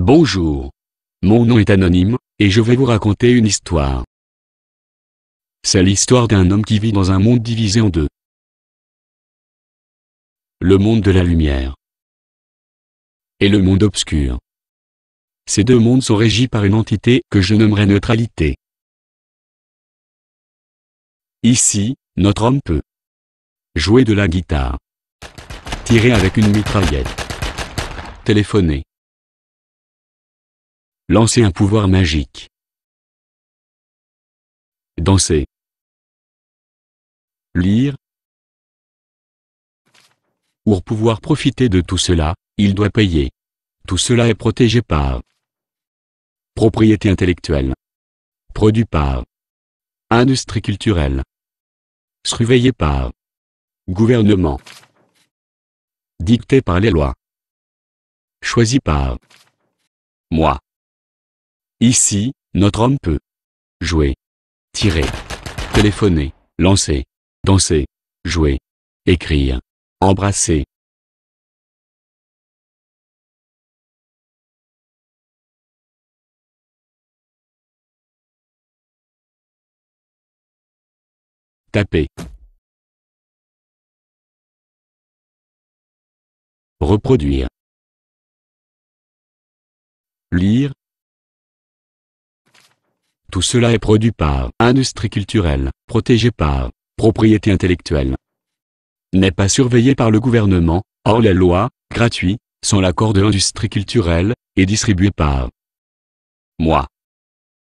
Bonjour. Mon nom est anonyme, et je vais vous raconter une histoire. C'est l'histoire d'un homme qui vit dans un monde divisé en deux. Le monde de la lumière et le monde obscur. Ces deux mondes sont régis par une entité que je nommerai neutralité. Ici, notre homme peut jouer de la guitare, tirer avec une mitraillette, téléphoner, lancer un pouvoir magique, danser, lire. Pour pouvoir profiter de tout cela, il doit payer. Tout cela est protégé par propriété intellectuelle, produit par industrie culturelle, surveillé par gouvernement, dicté par les lois, choisi par moi. Ici, notre homme peut jouer, tirer, téléphoner, lancer, danser, jouer, écrire, embrasser. Taper. Reproduire. Lire. Tout cela est produit par industrie culturelle, protégé par propriété intellectuelle. N'est pas surveillé par le gouvernement, or les lois, gratuits, sont l'accord de l'industrie culturelle, et distribués par moi.